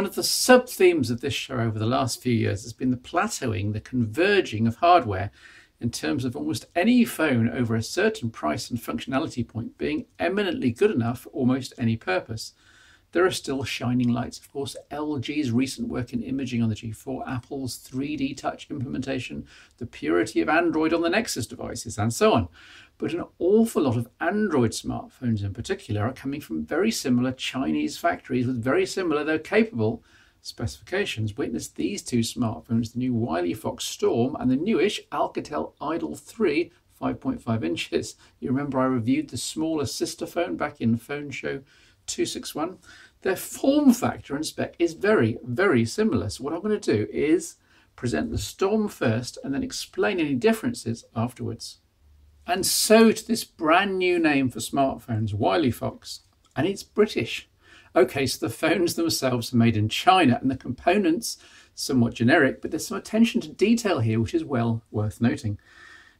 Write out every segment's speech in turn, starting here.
One of the sub themes of this show over the last few years has been the plateauing, the converging of hardware in terms of almost any phone over a certain price and functionality point being eminently good enough for almost any purpose. There are still shining lights, of course, LG's recent work in imaging on the G4, Apple's 3D touch implementation, the purity of Android on the Nexus devices, and so on. But an awful lot of Android smartphones in particular are coming from very similar Chinese factories with very similar, though capable, specifications. Witness these two smartphones, the new Wileyfox Storm and the newish Alcatel Idol 3 5.5 inches. You remember I reviewed the smaller sister phone back in Phone Show 261. Their form factor and spec is very, very similar. So what I'm going to do is present the Storm first and then explain any differences afterwards. And so to this brand new name for smartphones, Wileyfox, and it's British. Okay, so the phones themselves are made in China and the components somewhat generic, but there's some attention to detail here which is well worth noting.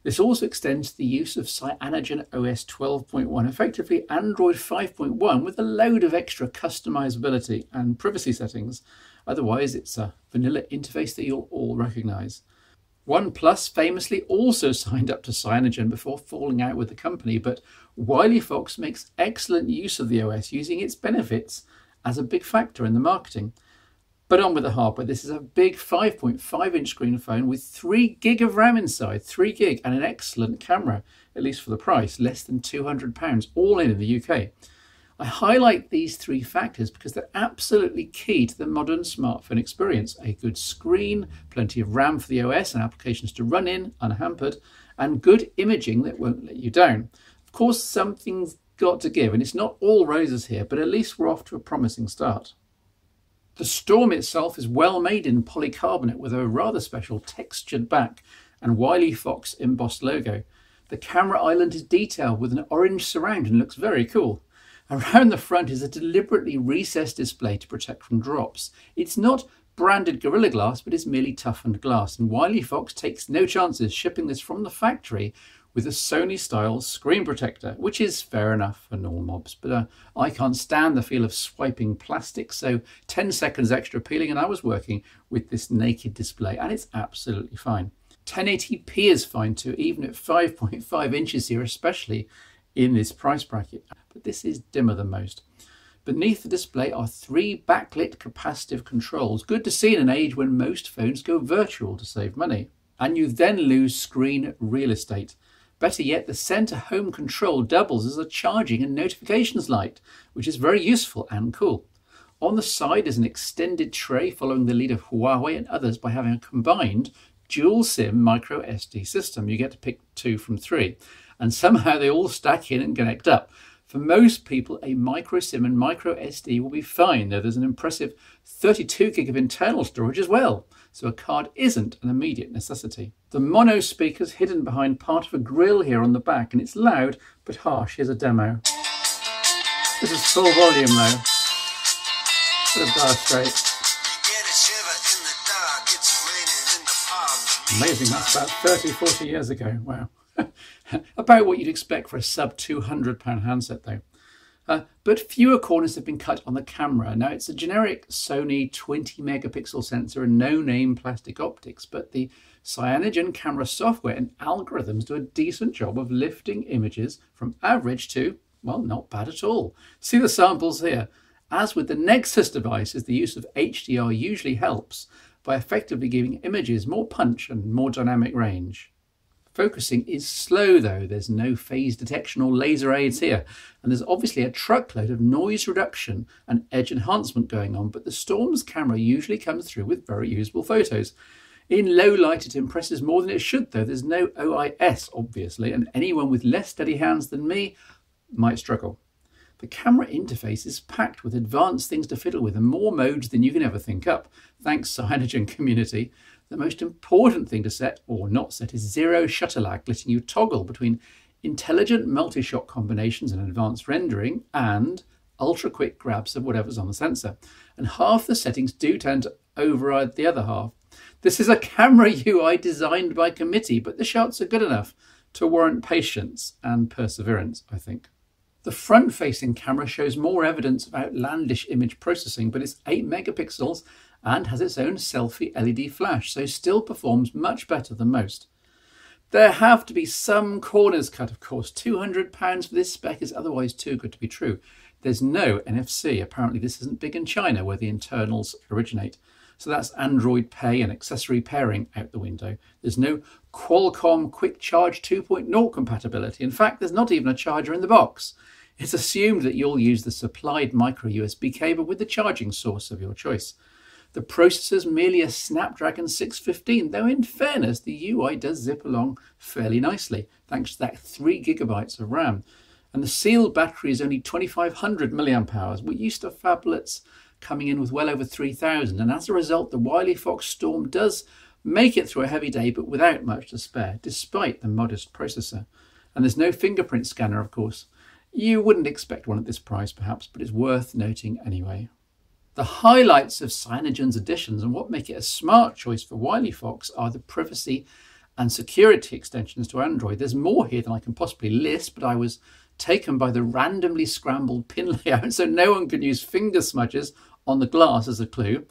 This also extends to the use of Cyanogen OS 12.1, effectively Android 5.1 with a load of extra customizability and privacy settings. Otherwise, it's a vanilla interface that you'll all recognize. OnePlus famously also signed up to Cyanogen before falling out with the company, but Wileyfox makes excellent use of the OS, using its benefits as a big factor in the marketing. But on with the hardware. This is a big 5.5 inch screen phone with 3 gig of RAM inside, 3 gig, and an excellent camera, at least for the price, less than £200, all in in the UK. I highlight these three factors because they're absolutely key to the modern smartphone experience. A good screen, plenty of RAM for the OS and applications to run in unhampered, and good imaging that won't let you down. Of course, something's got to give, and it's not all roses here, but at least we're off to a promising start. The Storm itself is well made in polycarbonate with a rather special textured back and Wileyfox embossed logo. The camera island is detailed with an orange surround and looks very cool. Around the front is a deliberately recessed display to protect from drops. It's not branded Gorilla Glass, but is merely toughened glass, and Wileyfox takes no chances shipping this from the factory with a Sony style screen protector, which is fair enough for normal mobs, but uh, I can't stand the feel of swiping plastic, so 10 seconds extra peeling and I was working with this naked display and it's absolutely fine. 1080p is fine too, even at 5.5 inches here, especially in this price bracket, but this is dimmer than most. Beneath the display are three backlit capacitive controls, good to see in an age when most phones go virtual to save money. And you then lose screen real estate. Better yet, the center home control doubles as a charging and notifications light, which is very useful and cool. On the side is an extended tray following the lead of Huawei and others by having a combined dual SIM micro SD system. You get to pick two from three, and somehow they all stack in and connect up. For most people, a micro SIM and micro SD will be fine, though there's an impressive 32 gig of internal storage as well so a card isn't an immediate necessity. The mono speaker's hidden behind part of a grill here on the back and it's loud but harsh. Here's a demo. This is full volume though. Bit of Dire Straits. Amazing, that's about 30, 40 years ago. Wow. about what you'd expect for a sub £200 handset though. Uh, but fewer corners have been cut on the camera. Now it's a generic Sony 20 megapixel sensor and no name plastic optics, but the Cyanogen camera software and algorithms do a decent job of lifting images from average to, well, not bad at all. See the samples here. As with the Nexus devices, the use of HDR usually helps by effectively giving images more punch and more dynamic range. Focusing is slow though, there's no phase detection or laser aids here, and there's obviously a truckload of noise reduction and edge enhancement going on, but the Storm's camera usually comes through with very usable photos. In low light it impresses more than it should though, there's no OIS obviously, and anyone with less steady hands than me might struggle. The camera interface is packed with advanced things to fiddle with and more modes than you can ever think up, thanks Cyanogen community. The most important thing to set or not set is zero shutter lag, letting you toggle between intelligent multi-shot combinations and advanced rendering and ultra quick grabs of whatever's on the sensor. And half the settings do tend to override the other half. This is a camera UI designed by committee, but the shots are good enough to warrant patience and perseverance, I think. The front-facing camera shows more evidence of outlandish image processing, but it's 8 megapixels and has its own selfie LED flash, so still performs much better than most. There have to be some corners cut, of course. £200 for this spec is otherwise too good to be true. There's no NFC. Apparently this isn't big in China where the internals originate. So that's Android Pay and accessory pairing out the window. There's no Qualcomm Quick Charge 2.0 compatibility. In fact, there's not even a charger in the box. It's assumed that you'll use the supplied micro USB cable with the charging source of your choice. The processor's merely a Snapdragon 615, though in fairness, the UI does zip along fairly nicely, thanks to that 3 gigabytes of RAM. And the sealed battery is only 2500 milliamp hours. We're used to phablets coming in with well over 3,000. And as a result, the Wileyfox Storm does make it through a heavy day, but without much to spare, despite the modest processor. And there's no fingerprint scanner, of course. You wouldn't expect one at this price, perhaps, but it's worth noting anyway. The highlights of Cyanogen's additions and what make it a smart choice for Wileyfox are the privacy and security extensions to Android. There's more here than I can possibly list, but I was taken by the randomly scrambled pin layout so no one can use finger smudges on the glass as a clue,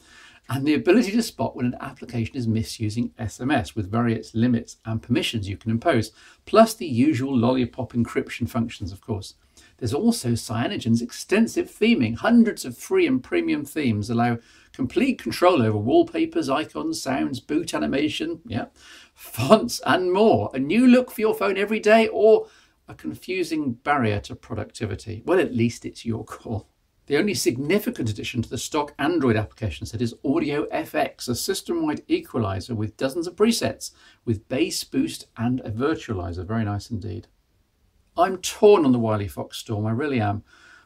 and the ability to spot when an application is misusing SMS with various limits and permissions you can impose, plus the usual lollipop encryption functions, of course. There's also Cyanogen's extensive theming. Hundreds of free and premium themes allow complete control over wallpapers, icons, sounds, boot animation, yeah, fonts, and more. A new look for your phone every day or a confusing barrier to productivity? Well, at least it's your call. The only significant addition to the stock Android application set is Audio FX, a system-wide equalizer with dozens of presets, with bass, boost and a virtualizer. Very nice indeed. I'm torn on the Wileyfox Storm, I really am.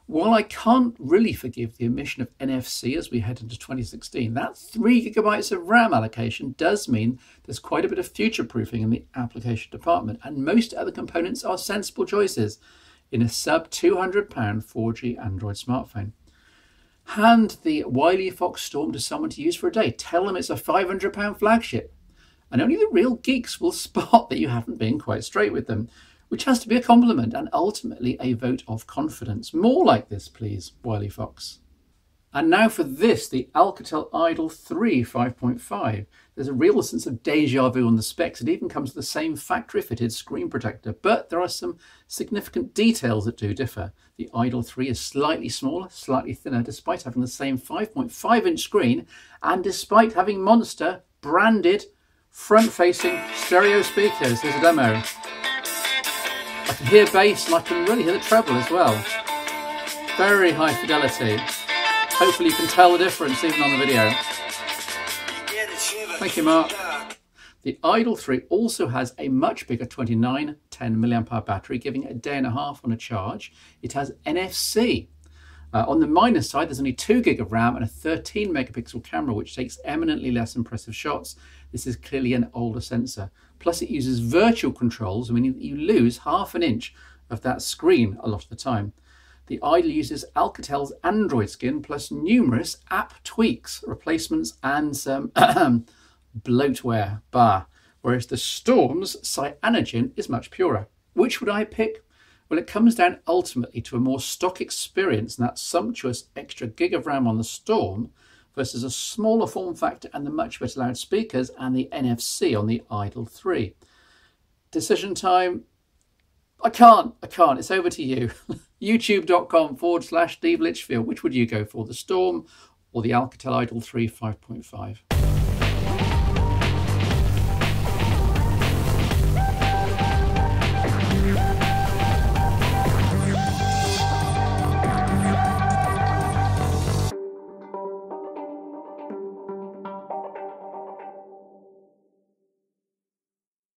While I can't really forgive the omission of NFC as we head into 2016, that 3 gigabytes of RAM allocation does mean there's quite a bit of future proofing in the application department, and most other components are sensible choices in a sub £200 4G Android smartphone. Hand the Wileyfox Storm to someone to use for a day. Tell them it's a £500 flagship. And only the real geeks will spot that you haven't been quite straight with them, which has to be a compliment and ultimately a vote of confidence. More like this, please, Wileyfox. And now for this, the Alcatel Idol 3 5.5. There's a real sense of deja vu on the specs. It even comes with the same factory fitted screen protector, but there are some significant details that do differ. The Idol 3 is slightly smaller, slightly thinner, despite having the same 5.5 inch screen and despite having Monster branded front facing stereo speakers. Here's a demo. I can hear bass and I can really hear the treble as well. Very high fidelity. Hopefully you can tell the difference even on the video. Thank you, Mark. The Idol 3 also has a much bigger 29 10 mAh battery, giving it a day and a half on a charge. It has NFC. Uh, on the minus side, there's only 2 gig of RAM and a 13 megapixel camera, which takes eminently less impressive shots. This is clearly an older sensor. Plus, it uses virtual controls, meaning you lose half an inch of that screen a lot of the time. The Idol uses Alcatel's Android skin plus numerous app tweaks, replacements, and some bloatware bar, whereas the Storm's cyanogen is much purer. Which would I pick? Well, it comes down ultimately to a more stock experience and that sumptuous extra gig of RAM on the Storm versus a smaller form factor and the much better loudspeakers and the NFC on the Idol 3. Decision time I can't. I can't. It's over to you. YouTube.com forward slash Steve Litchfield. Which would you go for, the Storm or the Alcatel Idol 3 5.5?